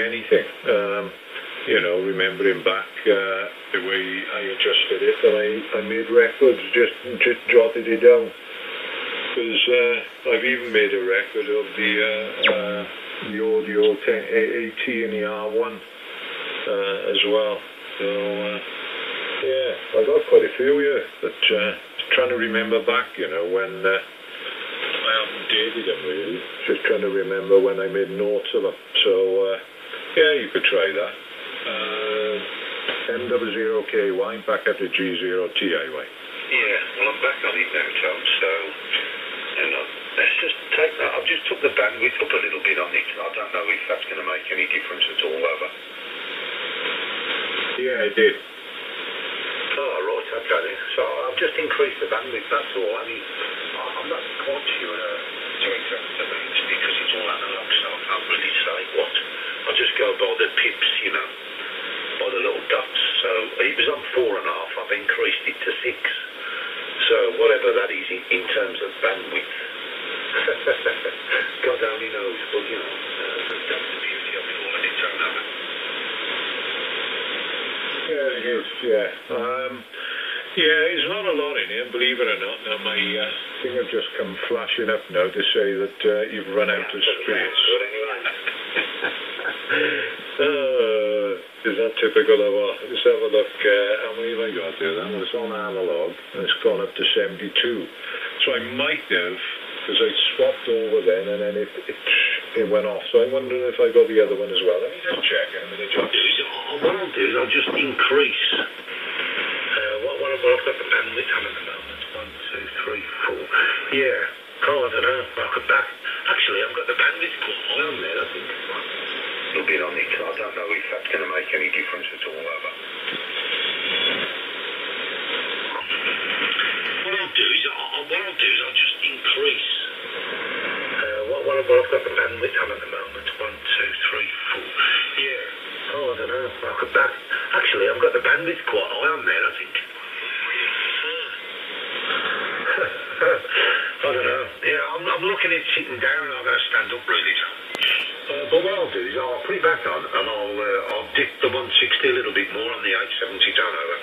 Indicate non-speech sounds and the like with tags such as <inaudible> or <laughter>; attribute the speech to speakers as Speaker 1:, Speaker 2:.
Speaker 1: anything. Um, you know, remembering back uh, the way I adjusted it, and I, I made records, just just jotted it down. Because uh, I've even made a record of the uh, uh, the audio 10, AAT and the R1 uh, as well. So uh, yeah, I got quite a few here, but uh, trying to remember back, you know, when. Uh, I haven't dated them really. Just trying to remember when I made notes of them. So, uh, yeah, you could try that. Uh, M00KY back at the G0TIY.
Speaker 2: Yeah, well, I'm back on it now, Tom, so, you know, let's just take that. I've just took the bandwidth up a little bit on it. I don't know if that's going to make any difference at all, over.
Speaker 1: Yeah, it did.
Speaker 2: Oh, right, I've okay then. So I've just increased the bandwidth, that's all. I mean, I'm not quite sure uh, to exactly the means because it's all analog, so I can't really say what. I just go by the pips, you know, by the little dots. So it was on four and a half. I've increased it to six. So whatever that is in, in terms of bandwidth. <laughs> God only knows, but you know, that's the beauty of it.
Speaker 1: Yeah, it is, yeah. Um, yeah, there's not a lot in here, believe it or not. Now, my uh, thing have just come flashing up now to say that uh, you've run out of space. <laughs> Uh, is that typical of what? Let's have a look. Uh, how many have I got there then? Well, it's on analog, and it's gone up to 72. So I might have, because I swapped over then, and then it, it, it went off. So I'm wondering if I got the other one as well. Let me just check in a minute, John.
Speaker 2: what I'll do is I'll just increase. What I've got the bandwidth on at the moment. One, two, three, four. Yeah. Oh, I don't know. I could back. Actually, I've got the bandwidth quite high on there, I think. A little bit on it. I don't know if that's going to make any difference at all, over. What I'll do is, I'll, what I'll do is I'll just increase. Uh, what, what, what I've got the bandwidth on at the moment. One, two, three, four. Yeah. Oh, I don't know. I could back. Actually, I've got the bandwidth quite high on there, I think. I don't know. I'm, I'm looking at sitting down. And I'm going to stand up really. Uh, but what I'll do is I'll put it back on and I'll uh, I'll dip the 160 a little bit more on the 870 down over.